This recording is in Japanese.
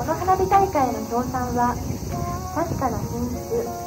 この花火大会の協賛は確かな品質